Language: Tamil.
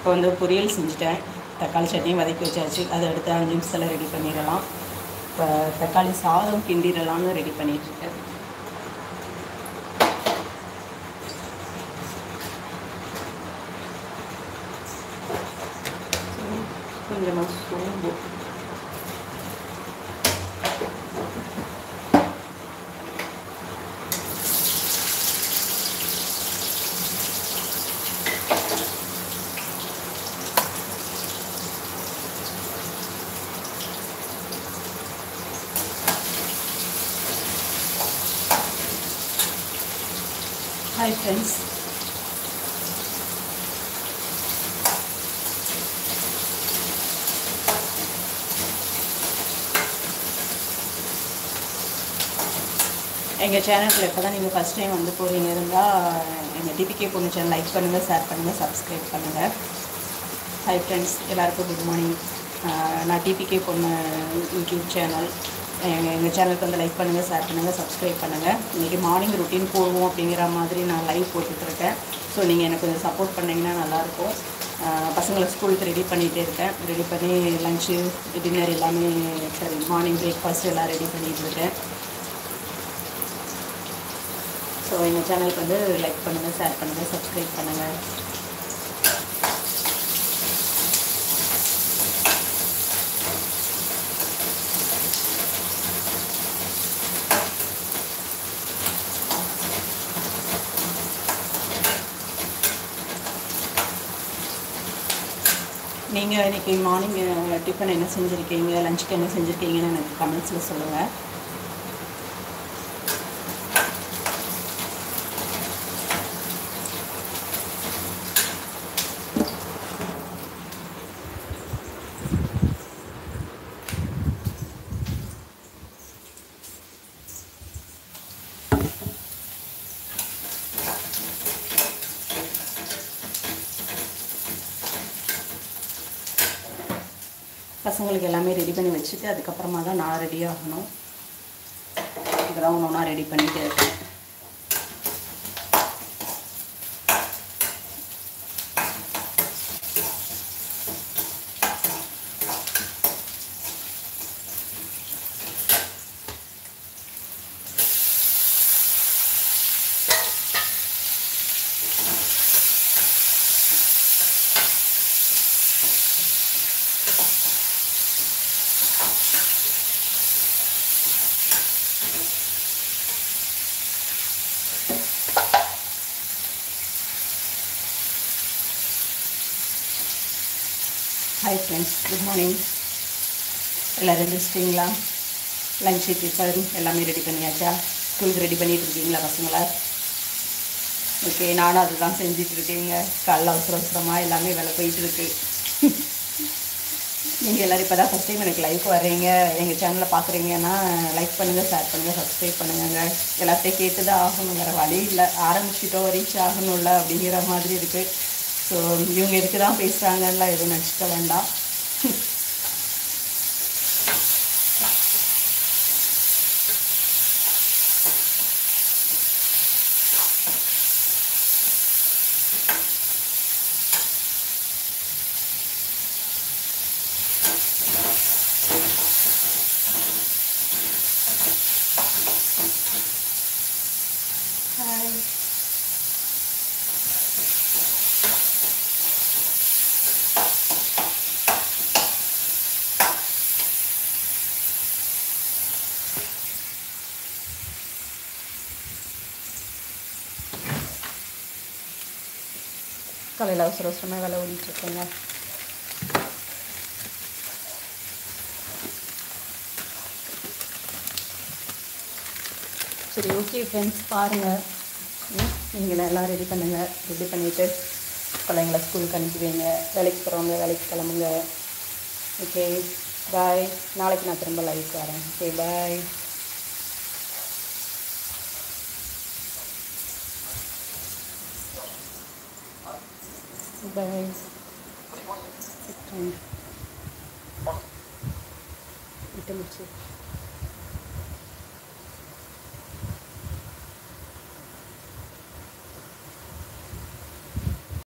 இப்போ வந்து பொரியல் செஞ்சுட்டேன். தக்காளி சட்னியும் வதக்கி வச்சாச்சு. அதை அடுத்து அஞ்சு நிமிஷத்தில் ரெடி பண்ணிடலாம். இப்போ தக்காளி சாதம் கிண்டிடலாம்னு ரெடி பண்ணிகிட்ருக்கேன் கொஞ்சமாக சோம்பு. ஹாய் ஃப்ரெண்ட்ஸ் எங்கள் சேனலில் இப்போ தான் நீங்கள் ஃபஸ்ட் டைம் வந்து போகிறீங்க இருந்தால் எங்கள் டிபிகே பொண்ணு சேனல் லைக் பண்ணுங்கள் ஷேர் பண்ணுங்கள் சப்ஸ்கிரைப் பண்ணுங்கள் ஹாய் ஃப்ரெண்ட்ஸ் எல்லாருக்கும் குட் மார்னிங் நான் டிபிகே பொண்ணு யூடியூப் சேனல் எங்கள் எங்கள் சேனலுக்கு வந்து லைக் பண்ணுங்கள் ஷேர் பண்ணுங்கள் சப்ஸ்கிரைப் பண்ணுங்கள் இன்றைக்கி மார்னிங் ருட்டீன் போடுவோம் அப்படிங்கிற மாதிரி நான் லைவ் போட்டுட்ருக்கேன் ஸோ நீங்கள் எனக்கு கொஞ்சம் சப்போர்ட் பண்ணிங்கன்னா நல்லாயிருக்கும். பசங்களை ஸ்கூலுக்கு ரெடி பண்ணிகிட்டே இருக்கேன். ரெடி பண்ணி லஞ்சு டின்னர் எல்லாமே சரி மார்னிங் பிரேக்ஃபாஸ்ட் எல்லாம் ரெடி பண்ணிகிட்டு இருக்கேன். ஸோ எங்கள் சேனலுக்கு வந்து லைக் பண்ணுங்கள் ஷேர் பண்ணுங்கள் சப்ஸ்கிரைப் பண்ணுங்கள் நீங்கள் இன்றைக்கி மார்னிங் டிஃபன் என்ன செஞ்சுருக்கீங்க? லஞ்சுக்கு என்ன செஞ்சுருக்கீங்கன்னு எனக்கு கமெண்ட்ஸில் சொல்லுங்கள் பசங்களுக்கு எல்லாமே ரெடி பண்ணி வச்சுட்டு அதுக்கப்புறமா தான் நான் ரெடி ஆகணும். இதெல்லாம் ஒன்று ஒன்றா ரெடி பண்ணிகிட்டே இருக்கேன். ஹாய் ஃப்ரெண்ட்ஸ் குட் மார்னிங் எல்லோரும் எழுந்திரிச்சிட்டிங்களா லஞ்ச் டிஃபன் எல்லாமே ரெடி பண்ணியாச்சா? ஸ்கூலுக்கு ரெடி பண்ணிகிட்டு இருக்கீங்களா பசங்களை? ஓகே நானும் அதுதான் செஞ்சுட்டு காலைல அவசர அவசரமாக எல்லாமே வேலை போயிட்டுருக்கு நீங்கள் எல்லோரும் இப்போ தான் ஃபஸ்ட் டைம் எனக்கு லைவ் வர்றீங்க. எங்கள் சேனலை பார்க்குறீங்கன்னா லைக் பண்ணுங்கள் ஷேர் பண்ணுங்கள் சப்ஸ்கிரைப் பண்ணுங்க எல்லாத்தையும் கேட்டு தான் ஆகணும் வேறு வழி இல்லை. ஆரம்பிச்சிட்டோம் ரீச் ஆகணும்ல அப்படிங்கிற மாதிரி இருக்குது ஸோ இவங்க எதுக்கு தான் பேசுகிறாங்கலாம் எதுவும் நினச்சிக்க வேண்டாம் ஹாய் காலையில் அவசர அவசரமாக வேலை ஓடிட்டுருக்கேங்க. சரி ஓகே ஃப்ரெண்ட்ஸ் பாருங்கள் நீங்கள் எல்லாம் ரெடி பண்ணுங்கள் ரெடி பண்ணிவிட்டு பிள்ளைங்களை ஸ்கூலுக்கு அனுப்பி வைங்க. வேலைக்கு போகிறவங்க வேலைக்கு கிளம்புங்க. ஓகே பாய் நாளைக்கு நான் திரும்ப லைவ் வரேன். Okay bye guys. सकते हैं